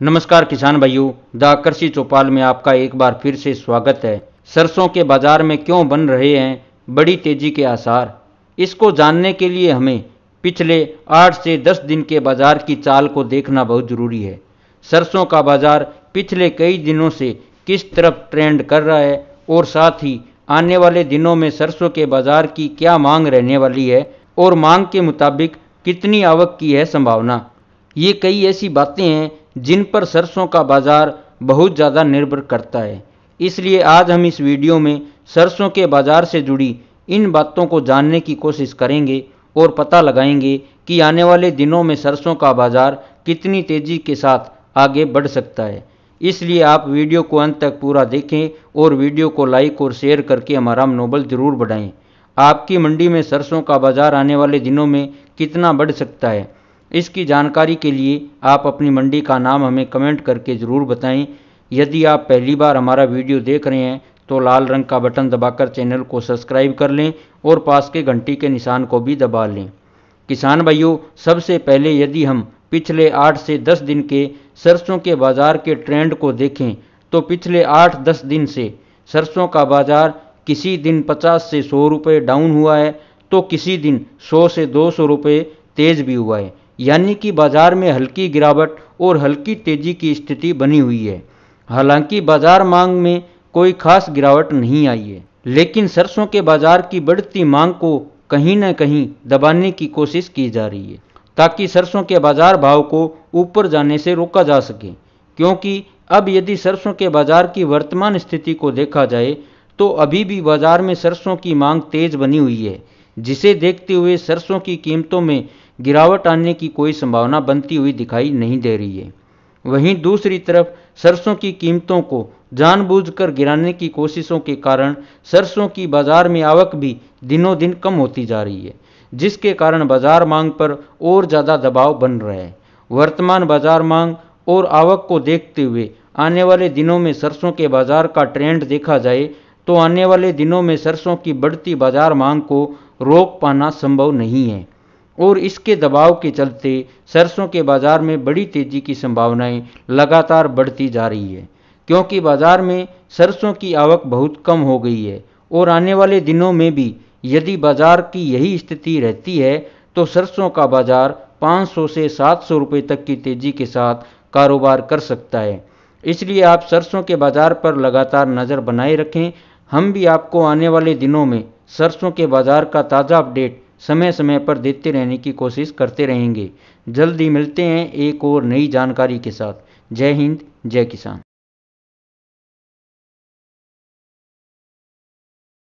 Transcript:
नमस्कार किसान भाइयों, द कृषि चौपाल में आपका एक बार फिर से स्वागत है। सरसों के बाज़ार में क्यों बन रहे हैं बड़ी तेज़ी के आसार? इसको जानने के लिए हमें पिछले आठ से दस दिन के बाज़ार की चाल को देखना बहुत ज़रूरी है। सरसों का बाज़ार पिछले कई दिनों से किस तरफ़ ट्रेंड कर रहा है और साथ ही आने वाले दिनों में सरसों के बाज़ार की क्या मांग रहने वाली है और मांग के मुताबिक कितनी आवक की है संभावना? ये कई ऐसी बातें हैं जिन पर सरसों का बाज़ार बहुत ज़्यादा निर्भर करता है। इसलिए आज हम इस वीडियो में सरसों के बाज़ार से जुड़ी इन बातों को जानने की कोशिश करेंगे और पता लगाएँगे कि आने वाले दिनों में सरसों का बाज़ार कितनी तेज़ी के साथ आगे बढ़ सकता है। इसलिए आप वीडियो को अंत तक पूरा देखें और वीडियो को लाइक और शेयर करके हमारा मनोबल ज़रूर बढ़ाएँ। आपकी मंडी में सरसों का बाज़ार आने वाले दिनों में कितना बढ़ सकता है? इसकी जानकारी के लिए आप अपनी मंडी का नाम हमें कमेंट करके ज़रूर बताएँ। यदि आप पहली बार हमारा वीडियो देख रहे हैं तो लाल रंग का बटन दबाकर चैनल को सब्सक्राइब कर लें और पास के घंटी के निशान को भी दबा लें। किसान भाइयों, सबसे पहले यदि हम पिछले आठ से दस दिन के सरसों के बाज़ार के ट्रेंड को देखें तो पिछले आठ दस दिन से सरसों का बाज़ार किसी दिन पचास से सौ रुपये डाउन हुआ है तो किसी दिन सौ से दो सौ रुपये तेज़ भी हुआ है। यानी कि बाज़ार में हल्की गिरावट और हल्की तेज़ी की स्थिति बनी हुई है। हालाँकि बाज़ार मांग में कोई खास गिरावट नहीं आई है, लेकिन सरसों के बाज़ार की बढ़ती मांग को कहीं न कहीं दबाने की कोशिश की जा रही है, ताकि सरसों के बाज़ार भाव को ऊपर जाने से रोका जा सके। क्योंकि अब यदि सरसों के बाज़ार की वर्तमान स्थिति को देखा जाए तो अभी भी बाज़ार में सरसों की मांग तेज बनी हुई है, जिसे देखते हुए सरसों की कीमतों में गिरावट आने की कोई संभावना बनती हुई दिखाई नहीं दे रही है। वहीं दूसरी तरफ़, सरसों की कीमतों को जानबूझकर गिराने की कोशिशों के कारण सरसों की बाज़ार में आवक भी दिनों दिन कम होती जा रही है, जिसके कारण बाज़ार मांग पर और ज़्यादा दबाव बन रहा है। वर्तमान बाज़ार मांग और आवक को देखते हुए आने वाले दिनों में सरसों के बाज़ार का ट्रेंड देखा जाए तो आने वाले दिनों में सरसों की बढ़ती बाज़ार मांग को रोक पाना संभव नहीं है। और इसके दबाव के चलते सरसों के बाज़ार में बड़ी तेज़ी की संभावनाएँ लगातार बढ़ती जा रही है, क्योंकि बाज़ार में सरसों की आवक बहुत कम हो गई है और आने वाले दिनों में भी यदि बाज़ार की यही स्थिति रहती है तो सरसों का बाज़ार 500 से 700 रुपए तक की तेज़ी के साथ कारोबार कर सकता है। इसलिए आप सरसों के बाज़ार पर लगातार नज़र बनाए रखें। हम भी आपको आने वाले दिनों में सरसों के बाज़ार का ताज़ा अपडेट समय समय पर देते रहने की कोशिश करते रहेंगे। जल्द ही मिलते हैं एक और नई जानकारी के साथ। जय हिंद, जय किसान।